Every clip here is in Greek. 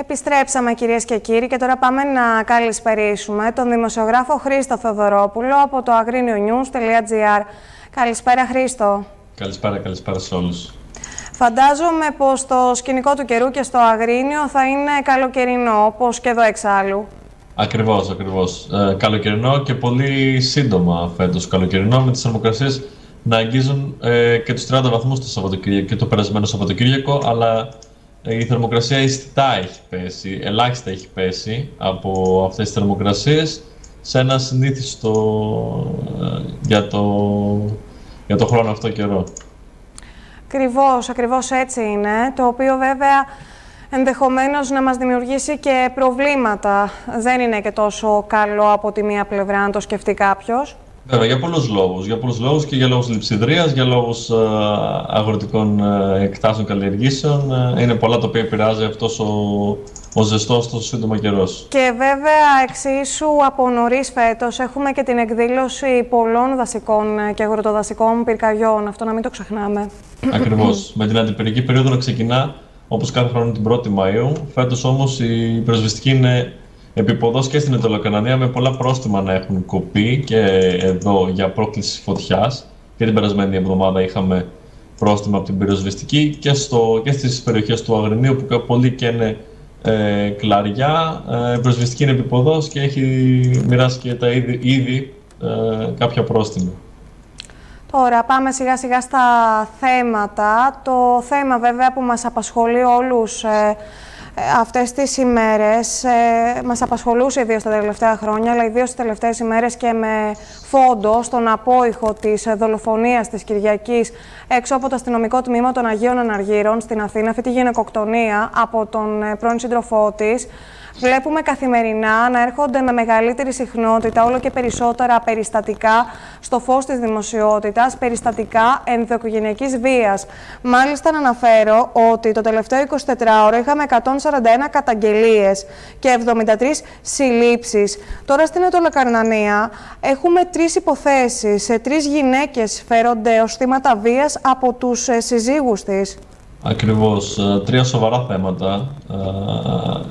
Επιστρέψαμε κυρίες και κύριοι και τώρα πάμε να καλησπερίσουμε τον δημοσιογράφο Χρήστο Θεοδωρόπουλο από το agrinionews.gr. Καλησπέρα Χρήστο. Καλησπέρα, καλησπέρα σε όλους. Φαντάζομαι πως το σκηνικό του καιρού και στο Αγρίνιο θα είναι καλοκαιρινό, όπως και εδώ εξάλλου. Ακριβώς, ακριβώς. Ε, καλοκαιρινό και πολύ σύντομα φέτος καλοκαιρινό, με τις θερμοκρασίες να αγγίζουν ε, και τους 30 βαθμούς το Σαββατοκύριακο και το περασμένο Σαββατοκύριακο, αλλά η θερμοκρασία αισθητά έχει πέσει, ελάχιστα έχει πέσει από αυτές τις θερμοκρασίες σε ένα συνήθιστο ε, για το, για το χρόνο αυτό καιρό. Ακριβώς, ακριβώς έτσι είναι, το οποίο βέβαια ενδεχομένως να μας δημιουργήσει και προβλήματα. Δεν είναι και τόσο καλό από τη μία πλευρά, αν το σκεφτεί κάποιος. Βέβαια, για πολλούς λόγους. Για πολλούς λόγους και για λόγους λειψιδρίας, για λόγους ε, αγροτικών ε, εκτάσεων καλλιεργήσεων. Ε, είναι πολλά τα οποία επηρεάζει αυτός ο, ο ζεστός τόσο σύντομα καιρός. Και βέβαια, εξίσου από νωρίς φέτος έχουμε και την εκδήλωση πολλών δασικών και αγροτοδασικών πυρκαγιών. Αυτό να μην το ξεχνάμε. Ακριβώς. Με την αντιπυρική περίοδο να ξεκινά όπως κάθε χρόνο την 1η Μαου. Φέτος όμως η πυροσβεστική είναι Επιποδός και στην Ιταλοκαναδία με πολλά πρόστιμα να έχουν κοπεί και εδώ για πρόκληση φωτιάς. Και την περασμένη εβδομάδα είχαμε πρόστιμα από την πυροσβεστική και, στο, και στις περιοχές του Αγρινίου που πολύ καίνε ε, κλαριά. Ε, η πυροσβεστική είναι επιποδός και έχει μοιράσει και τα ήδη, ήδη ε, κάποια πρόστιμα. Τώρα πάμε σιγά σιγά στα θέματα. Το θέμα βέβαια που μας απασχολεί όλους ε, ε, αυτές τις ημέρες ε, μας απασχολούσε ιδίως τα τελευταία χρόνια, αλλά ιδίως τις τελευταίες ημέρες και με φόντο στον απόϊχο της δολοφονίας της Κυριακής έξω από το αστυνομικό τμήμα των Αγίων Αναργύρων στην Αθήνα, αυτή τη γυναικοκτονία από τον ε, πρώην σύντροφό της, Βλέπουμε καθημερινά να έρχονται με μεγαλύτερη συχνότητα όλο και περισσότερα περιστατικά στο φως της δημοσιότητας, περιστατικά ενδοοικογενειακής βίας. Μάλιστα να αναφέρω ότι το τελευταίο 24ωρο είχαμε 141 καταγγελίες και 73 συλλήψεις. Τώρα στην Ετωλοκαρνανία έχουμε τρεις υποθέσεις. Τρεις γυναίκες φέρονται ως θύματα βίας από τους ε, συζύγους της. Ακριβώς. Ε, τρία σοβαρά θέματα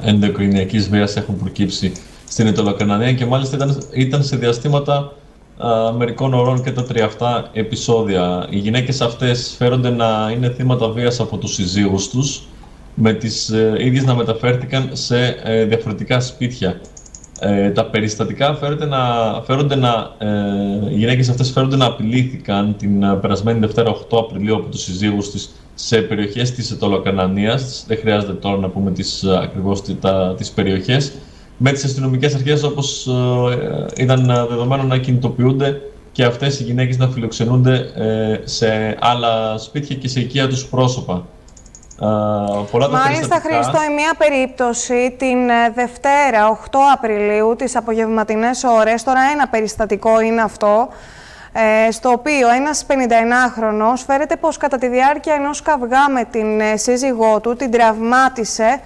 ε, ενδοοικογενειακής βίας έχουν προκύψει στην Ιταλοκανανία και μάλιστα ήταν, ήταν σε διαστήματα ε, μερικών ωρών και τα τρία αυτά επεισόδια. Οι γυναίκες αυτές φέρονται να είναι θύματα βίας από τους συζύγους τους, με τις ε, ίδιες να μεταφέρθηκαν σε ε, διαφορετικά σπίτια. Ε, τα περιστατικά φέρονται να, φέρονται να, ε, οι γυναίκες αυτές φέρονται να απειλήθηκαν την περασμένη Δευτέρα 8 Απριλίου από τους συζύγους της σε περιοχές της Ετωλοκανανίας, δεν χρειάζεται τώρα να πούμε τις, ε, ακριβώς τα, τις περιοχές, με τις αστυνομικές αρχές όπως ε, ήταν δεδομένο να κινητοποιούνται και αυτές οι γυναίκες να φιλοξενούνται ε, σε άλλα σπίτια και σε οικία τους πρόσωπα. Πολλά Μάλιστα, Χρήστο, η μία περίπτωση την Δευτέρα, 8 Απριλίου, τις απογευματινές ώρες, τώρα ένα περιστατικό είναι αυτό, ε, στο οποίο ένας 51χρονος φέρεται πως κατά τη διάρκεια ενός καυγά με την ε, σύζυγό του την τραυμάτισε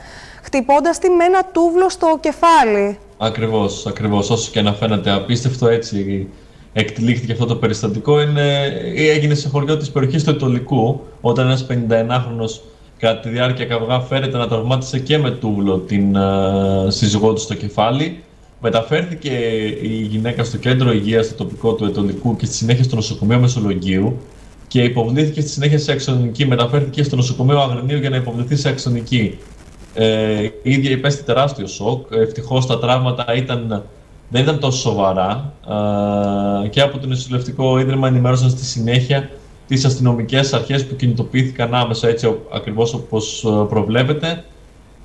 χτυπώντας τη με ένα τούβλο στο κεφάλι. Ακριβώς, ακριβώς. Όσο και να φαίνεται απίστευτο έτσι εκτελήχθηκε αυτό το περιστατικό είναι, έγινε σε χωριό της περιοχής του Ετωλικού όταν ένας 51χρονος κατά τη διάρκεια καυγά φέρεται να τραυμάτισε και με τούβλο την uh, σύζυγό του στο κεφάλι Μεταφέρθηκε η γυναίκα στο κέντρο υγείας στο τοπικό του Ετωλικού και στη συνέχεια στο νοσοκομείο Μεσολογγίου και υποβλήθηκε στη συνέχεια σε αξονική. Μεταφέρθηκε στο νοσοκομείο Αγρινίου για να υποβληθεί σε αξονική. Ε, η ίδια υπέστη τεράστιο σοκ. Ευτυχώς τα τραύματα ήταν, δεν ήταν τόσο σοβαρά ε, και από το νοσηλευτικό ίδρυμα ενημέρωσαν στη συνέχεια τις αστυνομικές αρχές που κινητοποιήθηκαν άμεσα έτσι ακριβώς όπως ε, προβλέπεται.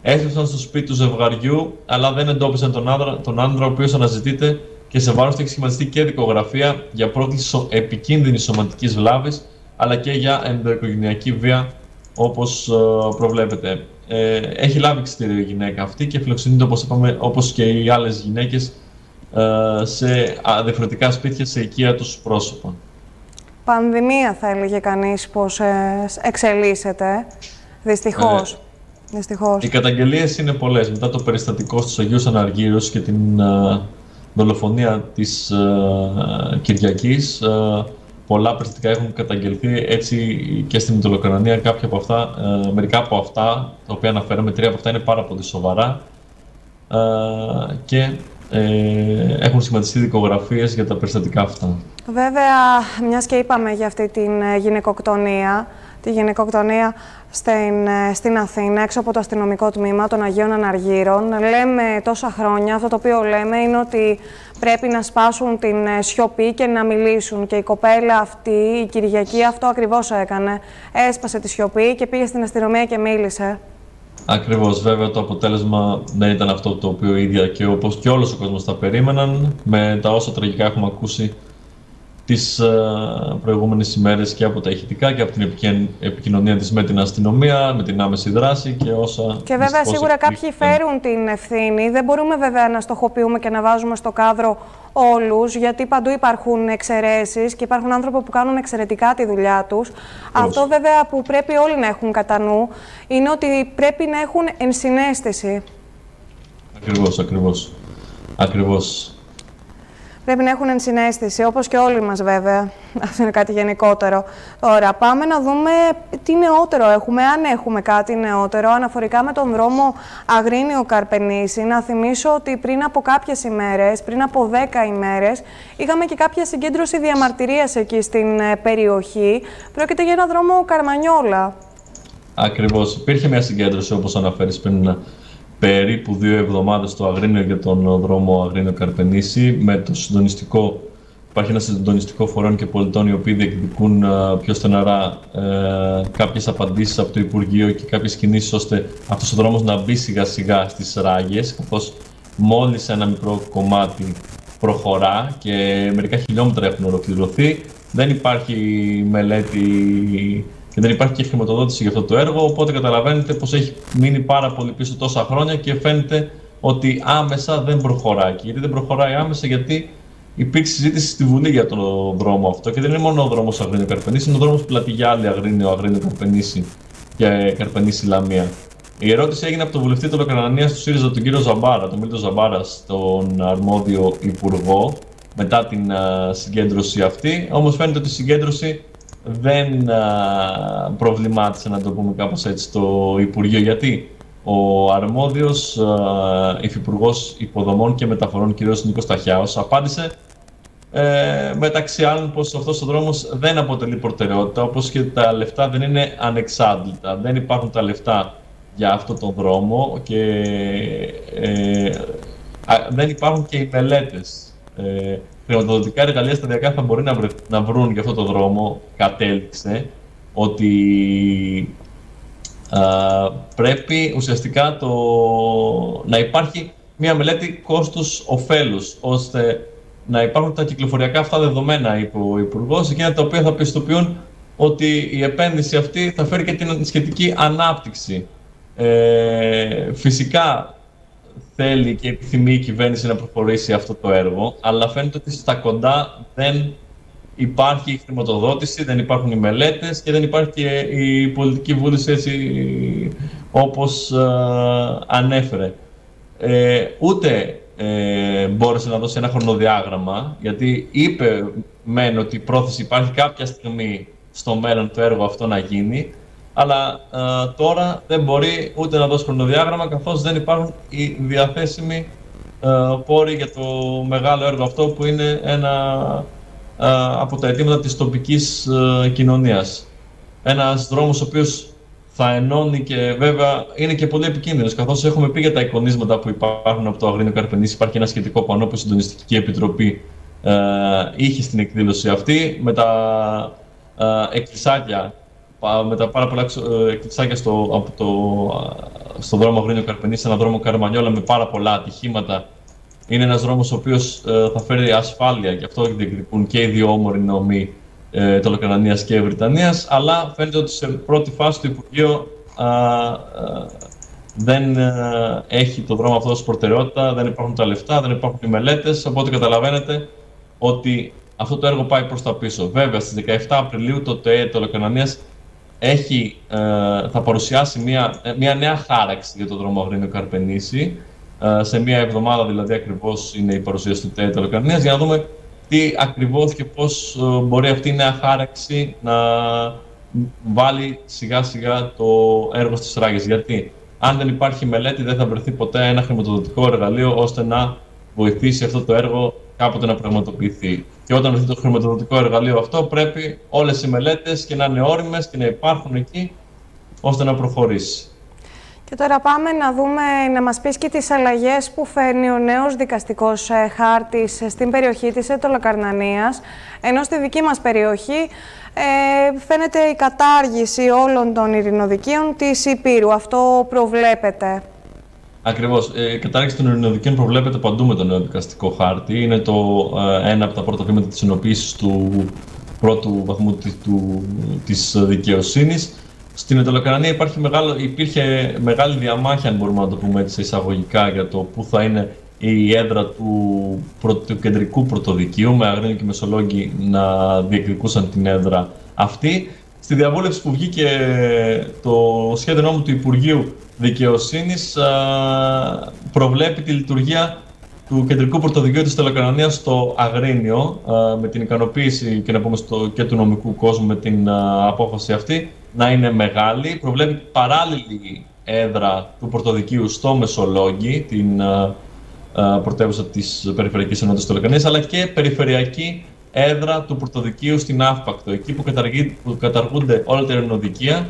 Έστρεψαν στο σπίτι του ζευγαριού, αλλά δεν εντόπισαν τον άντρα, τον άντρα ο οποίος αναζητείται και σε βάρος του έχει σχηματιστεί και δικογραφία για πρόκληση επικίνδυνης σωματικής βλάβης, αλλά και για ενδοοικογενειακή βία, όπως ε, προβλέπεται. Ε, έχει λάβει εξητήριο η γυναίκα αυτή και φιλοξενείται, όπως είπαμε, όπως και οι άλλες γυναίκες, ε, σε διαφορετικά σπίτια, σε οικία τους πρόσωπα. Πανδημία θα έλεγε κανείς πως εξελίσσεται, δυστυχώς. Δυστυχώς. Οι καταγγελίες είναι πολλές. Μετά το περιστατικό στου Αγίου Αναργύρου και την uh, δολοφονία της uh, Κυριακής, uh, πολλά περιστατικά έχουν καταγγελθεί έτσι και στην Ιταλοκρανία. Κάποια από αυτά, ε, μερικά από αυτά, τα οποία αναφέραμε, τρία από αυτά είναι πάρα πολύ σοβαρά ε, και ε, έχουν σχηματιστεί δικογραφίες για τα περιστατικά αυτά. Βέβαια, μιας και είπαμε για αυτή την ε, γυναικοκτονία, τη γυναικοκτονία στην, ε, στην Αθήνα, έξω από το αστυνομικό τμήμα των Αγίων Αναργύρων. Λέμε τόσα χρόνια, αυτό το οποίο λέμε είναι ότι πρέπει να σπάσουν την ε, σιωπή και να μιλήσουν. Και η κοπέλα αυτή, η Κυριακή, αυτό ακριβώς έκανε. Έσπασε τη σιωπή και πήγε στην αστυνομία και μίλησε. Ακριβώς, βέβαια το αποτέλεσμα δεν ήταν αυτό το οποίο η ίδια και όπως και όλος ο κόσμος τα περίμεναν. Με τα όσα τραγικά έχουμε ακούσει τις ε, προηγούμενες ημέρες και από τα ηχητικά και από την επικοινωνία της με την αστυνομία, με την άμεση δράση και όσα... Και βέβαια σίγουρα κάποιοι φέρουν την ευθύνη. Δεν μπορούμε βέβαια να στοχοποιούμε και να βάζουμε στο κάδρο όλους, γιατί παντού υπάρχουν εξαιρέσεις και υπάρχουν άνθρωποι που κάνουν εξαιρετικά τη δουλειά τους. Αυτό βέβαια που πρέπει όλοι να έχουν κατά νου είναι ότι πρέπει να έχουν ενσυναίσθηση. Ακριβώς, ακριβώς. Ακριβώς. Πρέπει να έχουν ενσυναίσθηση, όπως και όλοι μας βέβαια. Αυτό είναι κάτι γενικότερο. Τώρα, πάμε να δούμε τι νεότερο έχουμε, αν έχουμε κάτι νεότερο, αναφορικά με τον δρόμο Αγρίνιο Καρπενήσι. Να θυμίσω ότι πριν από κάποιες ημέρες, πριν από 10 ημέρες, είχαμε και κάποια συγκέντρωση διαμαρτυρίας εκεί στην ε, περιοχή. Πρόκειται για ένα δρόμο Καρμανιόλα. Ακριβώς. Υπήρχε μια συγκέντρωση, όπως αναφέρεις πριν περίπου δύο εβδομάδες στο Αγρίνιο για τον δρόμο Αγρίνιο Καρπενήσι με το συντονιστικό Υπάρχει ένα συντονιστικό φορέων και πολιτών οι οποίοι διεκδικούν uh, πιο στεναρά uh, κάποιες απαντήσεις από το Υπουργείο και κάποιες κινήσεις ώστε αυτός ο δρόμος να μπει σιγά σιγά στις ράγες. Καθώς μόλις ένα μικρό κομμάτι προχωρά και μερικά χιλιόμετρα έχουν ολοκληρωθεί, δεν υπάρχει μελέτη και δεν υπάρχει και χρηματοδότηση για αυτό το έργο. Οπότε καταλαβαίνετε πως έχει μείνει πάρα πολύ πίσω τόσα χρόνια και φαίνεται ότι άμεσα δεν προχωράει. Και γιατί δεν προχωράει άμεσα, γιατί υπήρξε συζήτηση στη Βουλή για τον δρόμο αυτό και δεν είναι μόνο ο δρόμος Αγρίνιο Καρπενήσι, είναι ο δρόμος Πλατιγιάλη Αγρίνιο, Αγρίνιο Καρπενήσι και Καρπενήσι Λαμία. Η ερώτηση έγινε από τον βουλευτή του Λοκρανανία του ΣΥΡΙΖΑ, τον κύριο Ζαμπάρα, τον Μίλτο Ζαμπάρα, τον αρμόδιο υπουργό, μετά την συγκέντρωση αυτή. Όμως φαίνεται ότι η συγκέντρωση δεν α, προβλημάτισε, να το πούμε κάπως έτσι, το Υπουργείο. Γιατί ο αρμόδιος υφυπουργός Υποδομών και Μεταφορών, κ. Νίκος Ταχιάος, απάντησε ε, μεταξύ άλλων πως αυτός ο δρόμος δεν αποτελεί προτεραιότητα, όπως και τα λεφτά δεν είναι ανεξάντλητα. Δεν υπάρχουν τα λεφτά για αυτό τον δρόμο και ε, δεν υπάρχουν και οι μελέτες. Ε, χρηματοδοτικά εργαλεία σταδιακά θα μπορεί να, βρε, να βρουν για αυτό το δρόμο, κατέληξε, ότι α, πρέπει ουσιαστικά το, να υπάρχει μια μελέτη κόστους-οφέλους, ώστε να υπάρχουν τα κυκλοφοριακά αυτά δεδομένα, είπε ο Υπουργός, εκείνα τα οποία θα πιστοποιούν ότι η επένδυση αυτή θα φέρει και την σχετική ανάπτυξη. Ε, φυσικά θέλει και επιθυμεί η κυβέρνηση να προχωρήσει αυτό το έργο, αλλά φαίνεται ότι στα κοντά δεν υπάρχει η χρηματοδότηση, δεν υπάρχουν οι μελέτες και δεν υπάρχει και η πολιτική βούληση έτσι όπως ε, ανέφερε. Ε, ούτε ε, μπόρεσε να δώσει ένα χρονοδιάγραμμα, γιατί είπε μεν ότι η πρόθεση υπάρχει κάποια στιγμή στο μέλλον το έργο αυτό να γίνει, αλλά ε, τώρα δεν μπορεί ούτε να δώσει χρονοδιάγραμμα καθώς δεν υπάρχουν οι διαθέσιμοι ε, πόροι για το μεγάλο έργο αυτό που είναι ένα ε, από τα αιτήματα της τοπικής ε, κοινωνίας. Ένας δρόμος ο οποίος θα ενώνει και βέβαια είναι και πολύ επικίνδυνος. Καθώς έχουμε πει για τα εικονίσματα που υπάρχουν από το Αγρίνιο Καρπενήσι, υπάρχει ένα σχετικό πανό που η Συντονιστική Επιτροπή ε, είχε στην εκδήλωση αυτή με τα ε, εκκλησάκια με τα πάρα πολλά ε, εκκλησάκια στο, από το, στο δρόμο Αγρίνιο Καρπενήσι, ένα δρόμο Καρμανιόλα με πάρα πολλά ατυχήματα. Είναι ένας δρόμος ο οποίος ε, θα φέρει ασφάλεια και αυτό διεκδικούν και οι δύο όμοροι νομοί ε, και Βρυτανίας. Αλλά φαίνεται ότι σε πρώτη φάση το Υπουργείο δεν έχει το δρόμο αυτό ως προτεραιότητα, δεν υπάρχουν τα λεφτά, δεν υπάρχουν οι μελέτες. Οπότε καταλαβαίνετε ότι αυτό το έργο πάει προς τα πίσω. Βέβαια, στις 17 Απριλίου το ΤΕΕ Τολοκανανία έχει, ε, θα παρουσιάσει μια, ε, μια νέα χάραξη για το δρόμο Αγρίνιο Καρπενήσι. Ε, σε μια εβδομάδα δηλαδή ακριβώς είναι η παρουσίαση του ΤΕΕ Τελοκαρνίας για να δούμε τι ακριβώς και πώς ε, μπορεί αυτή η νέα χάραξη να βάλει σιγά σιγά το έργο στις ράγες. Γιατί αν δεν υπάρχει μελέτη δεν θα βρεθεί ποτέ ένα χρηματοδοτικό εργαλείο ώστε να βοηθήσει αυτό το έργο κάποτε να πραγματοποιηθεί. Και όταν βρεθεί το χρηματοδοτικό εργαλείο αυτό πρέπει όλες οι μελέτες και να είναι όριμες και να υπάρχουν εκεί ώστε να προχωρήσει. Και τώρα πάμε να δούμε, να μας πεις και τις αλλαγές που φέρνει ο νέος δικαστικός ε, χάρτης στην περιοχή της Ετωλοκαρνανίας, ενώ στη δική μας περιοχή ε, φαίνεται η κατάργηση όλων των ειρηνοδικείων της Υπήρου. Αυτό προβλέπεται. Ακριβώς. Ε, η κατάργηση των ειρηνοδικείων προβλέπεται παντού με τον νέο δικαστικό χάρτη. Είναι το, ε, ένα από τα πρώτα βήματα της ενοποίησης του πρώτου βαθμού της, του, της δικαιοσύνης. Στην Ετωλοκαρανία υπάρχει μεγάλο, υπήρχε μεγάλη διαμάχη, αν μπορούμε να το πούμε έτσι εισαγωγικά, για το πού θα είναι η έδρα του, του κεντρικού πρωτοδικείου, με Αγρίνιο και Μεσολόγγι να διεκδικούσαν την έδρα αυτή. Στη διαβούλευση που βγήκε το σχέδιο νόμου του Υπουργείου Δικαιοσύνης προβλέπει τη λειτουργία του κεντρικού πρωτοδικείου της Τελοκαρανίας στο Αγρίνιο με την ικανοποίηση και, να πούμε στο, και του νομικού κόσμου με την απόφαση αυτή να είναι μεγάλη. Προβλέπει παράλληλη έδρα του πρωτοδικείου στο Μεσολόγγι, την πρωτεύουσα της Περιφερειακής Ενότητας Τελοκαρανίας, αλλά και περιφερειακή έδρα του πρωτοδικείου στην Αύπακτο, εκεί που, που καταργούνται όλα τα ειρηνοδικεία.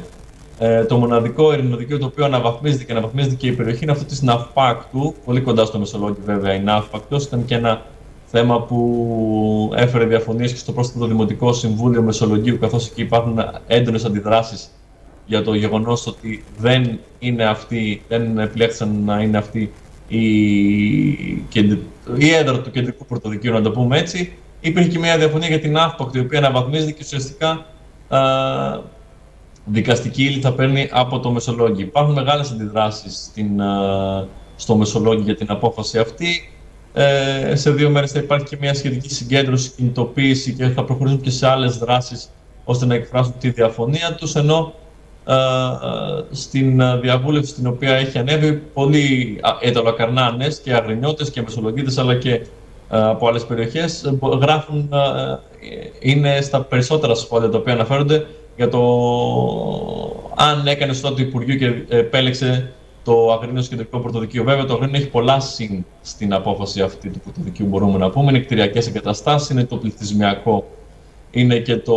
Ε, το μοναδικό ειρηνοδικείο το οποίο αναβαθμίζεται και αναβαθμίζεται και η περιοχή είναι αυτό της Ναυπάκτου, πολύ κοντά στο Μεσολόγγι βέβαια η Ναύπακτος. Ήταν και ένα θέμα που έφερε διαφωνίες και στο πρόσθετο Δημοτικό Συμβούλιο Μεσολογγίου, καθώς εκεί υπάρχουν έντονες αντιδράσεις για το γεγονός ότι δεν είναι αυτή, δεν επιλέξαν να είναι αυτή η, η έδρα του κεντρικού πρωτοδικείου, να το πούμε έτσι. Υπήρχε και μια διαφωνία για την Αύπακτο, η οποία αναβαθμίζεται και ουσιαστικά α, δικαστική ύλη θα παίρνει από το Μεσολόγγι. Υπάρχουν μεγάλες αντιδράσεις στο Μεσολόγγι για την απόφαση αυτή. Ε, σε δύο μέρες θα υπάρχει και μια σχετική συγκέντρωση, κινητοποίηση και θα προχωρήσουν και σε άλλες δράσεις ώστε να εκφράσουν τη διαφωνία τους, ενώ ε, στην διαβούλευση στην οποία έχει ανέβει πολλοί ετωλακαρνάνες και αγρινιώτες και μεσολογίτες αλλά και από άλλες περιοχές γράφουν, είναι στα περισσότερα σχόλια τα οποία αναφέρονται για το αν έκανε σωστά το Υπουργείο και επέλεξε το Αγρίνιο Κεντρικό Πρωτοδικείο. Βέβαια, το Αγρίνιο έχει πολλά συν στην απόφαση αυτή του Πρωτοδικείου, μπορούμε να πούμε. Είναι κτηριακές εγκαταστάσεις, είναι το πληθυσμιακό, είναι και, το,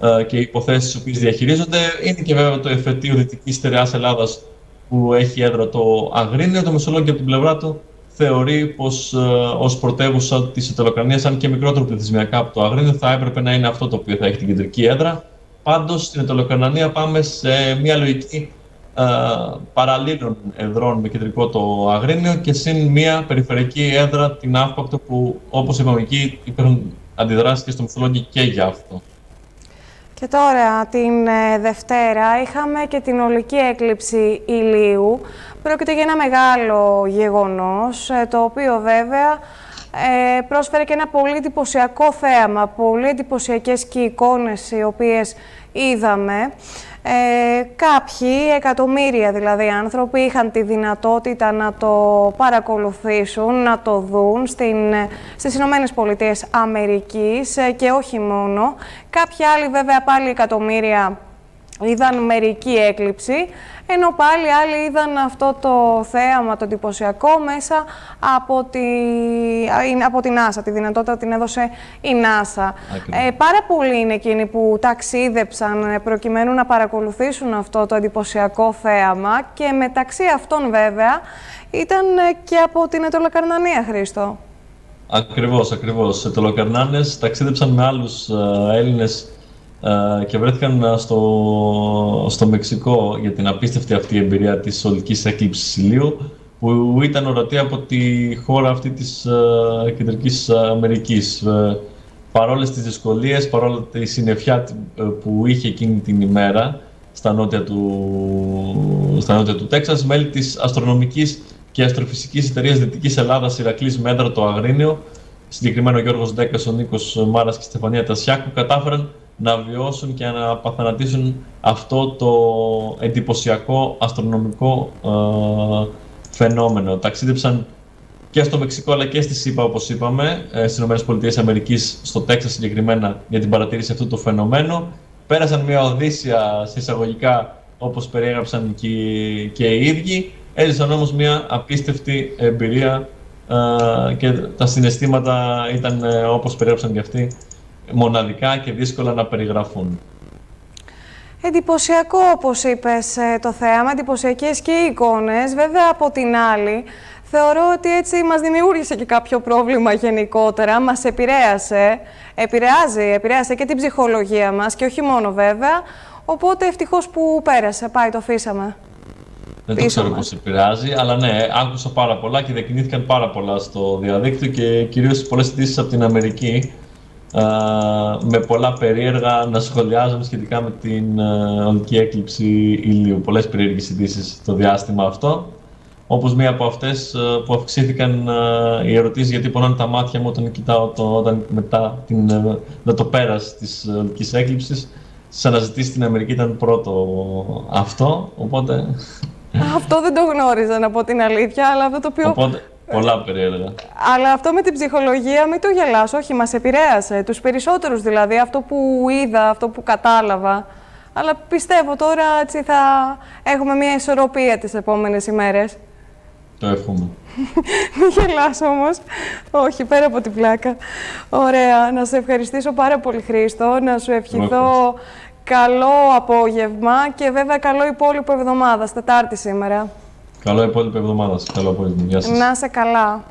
ε, και οι υποθέσεις που διαχειρίζονται. Είναι και βέβαια το εφετείο Δυτικής Στερεάς Ελλάδας που έχει έδρα το Αγρίνιο. Το Μεσολόγιο από την πλευρά του θεωρεί πως ε, ως πρωτεύουσα της Ιταλοκρανίας, αν και μικρότερο πληθυσμιακά από το Αγρίνιο, θα έπρεπε να είναι αυτό το οποίο θα έχει την κεντρική έδρα. Πάντως στην Ιταλοκρανία πάμε σε μια λογική ε, παραλλήλων εδρών με κεντρικό το Αγρίνιο και συν μια περιφερειακή έδρα την Αύπακτο που όπως είπαμε εκεί υπάρχουν αντιδράσεις και στο Μυθολόγιο και για αυτό. Και τώρα την ε, Δευτέρα είχαμε και την ολική έκλειψη ηλίου. Πρόκειται για ένα μεγάλο γεγονός, ε, το οποίο βέβαια πρόσφερε και ένα πολύ εντυπωσιακό θέαμα, πολύ εντυπωσιακές και εικόνες οι οποίες είδαμε. Ε, κάποιοι, εκατομμύρια δηλαδή άνθρωποι, είχαν τη δυνατότητα να το παρακολουθήσουν, να το δουν στην, στις Ηνωμένες Πολιτείες Αμερικής ε, και όχι μόνο. Κάποιοι άλλοι βέβαια πάλι εκατομμύρια είδαν μερική έκλειψη, ενώ πάλι άλλοι είδαν αυτό το θέαμα, το εντυπωσιακό, μέσα από, τη, από την NASA. Τη δυνατότητα την έδωσε η NASA. Ε, πάρα πολλοί είναι εκείνοι που ταξίδεψαν ε, προκειμένου να παρακολουθήσουν αυτό το εντυπωσιακό θέαμα και μεταξύ αυτών βέβαια ήταν ε, και από την Ετωλοκαρνανία, Χρήστο. Ακριβώς, ακριβώς. Ετωλοκαρνάνες ταξίδεψαν με άλλους Έλληνες ε, και βρέθηκαν ε, στο, στο Μεξικό για την απίστευτη αυτή εμπειρία της ολικής έκλειψης ηλίου που ήταν ορατή από τη χώρα αυτή της uh, Κεντρικής Αμερικής. Uh, παρόλες τις δυσκολίες, παρόλα τη συννεφιά που είχε εκείνη την ημέρα στα νότια του, στα νότια του Τέξας, μέλη της αστρονομικής και αστροφυσικής εταιρείας Δυτικής Ελλάδας Ηρακλής Μέτρα το Αγρίνιο, συγκεκριμένο Γιώργος Ντέκας, ο Νίκος Μάρας και η Στεφανία Τασιάκου, κατάφεραν να βιώσουν και να παθανατήσουν αυτό το εντυπωσιακό αστρονομικό ε, φαινόμενο. Ταξίδεψαν και στο Μεξικό αλλά και στη ΣΥΠΑ, όπως είπαμε, ε, στις ΗΠΑ, στο Τέξας συγκεκριμένα, για την παρατήρηση αυτού του φαινομένου. Πέρασαν μια οδύσσια σε εισαγωγικά, όπως περιέγραψαν και, και οι ίδιοι. Έζησαν όμως μια απίστευτη εμπειρία ε, και τα συναισθήματα ήταν, ε, όπως περιέγραψαν και αυτοί, μοναδικά και δύσκολα να περιγραφούν. Εντυπωσιακό, όπως είπες, το θέαμα, εντυπωσιακές και οι εικόνες. Βέβαια, από την άλλη, θεωρώ ότι έτσι μας δημιούργησε και κάποιο πρόβλημα γενικότερα, μας επηρέασε, επηρεάζει, επηρέασε και την ψυχολογία μας και όχι μόνο βέβαια, οπότε ευτυχώς που πέρασε, πάει το αφήσαμε. Δεν το ξέρω πώς επηρεάζει, αλλά ναι, άκουσα πάρα πολλά και διακινήθηκαν πάρα πολλά στο διαδίκτυο και κυρίως πολλές ειδήσει από την Αμερική, με πολλά περίεργα να σχολιάζουν σχετικά με την οδική έκλειψη ηλίου. Πολλές περίεργες ειδήσεις το διάστημα αυτό. Όπως μία από αυτές ε, που αυξήθηκαν ε, οι ερωτήσεις γιατί πονάνε τα μάτια μου όταν κοιτάω το, όταν μετά την, ε, το πέρας της οδικής έκλειψης. Στις αναζητήσεις στην Αμερική ήταν πρώτο αυτό, οπότε... Αυτό δεν το γνώριζα, να πω την αλήθεια, αλλά αυτό το οποίο... Οπότε, πολλά περίεργα. Αλλά αυτό με την ψυχολογία, μην το γελάς, όχι, μας επηρέασε. Τους περισσότερους δηλαδή, αυτό που είδα, αυτό που κατάλαβα. Αλλά πιστεύω τώρα έτσι θα έχουμε μια ισορροπία τις επόμενες ημέρες. Το εύχομαι. Μην γελάς όμως. Όχι, πέρα από την πλάκα. Ωραία. Να σε ευχαριστήσω πάρα πολύ, Χρήστο. Να σου ευχηθώ καλό απόγευμα και βέβαια καλό υπόλοιπο εβδομάδας. Τετάρτη σήμερα. Καλό υπόλοιπο εβδομάδα. Καλό απόγευμα. Γεια σας. Να είσαι καλά.